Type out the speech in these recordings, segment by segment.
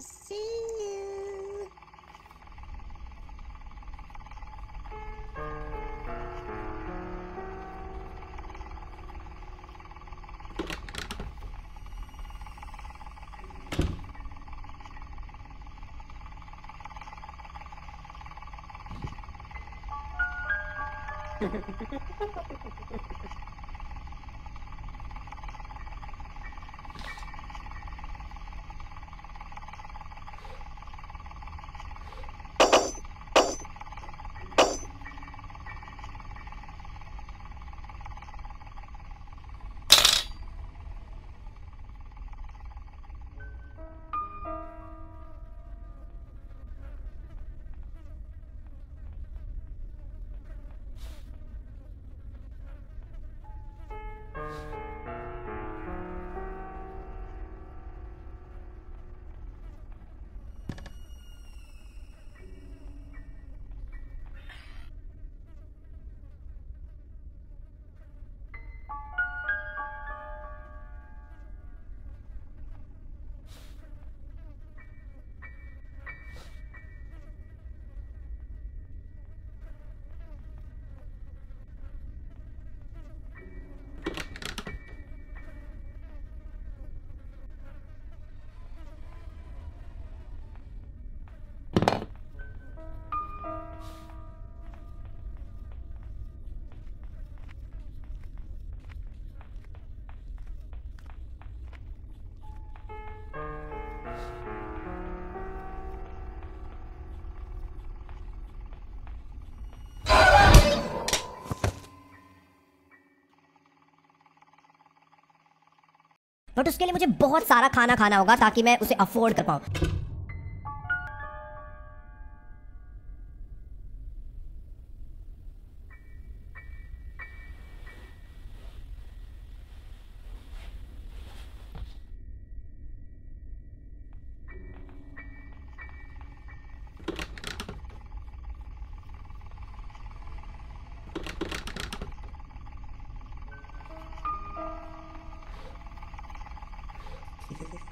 See you. But उसके लिए मुझे बहुत सारा खाना खाना होगा ताकि मैं उसे अफोर्ड कर पाऊँ।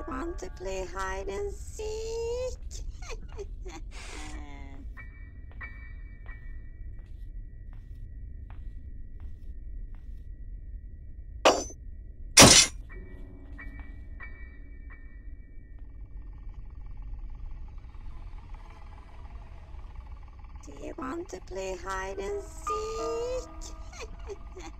you want to play hide and seek? Do you want to play hide and seek?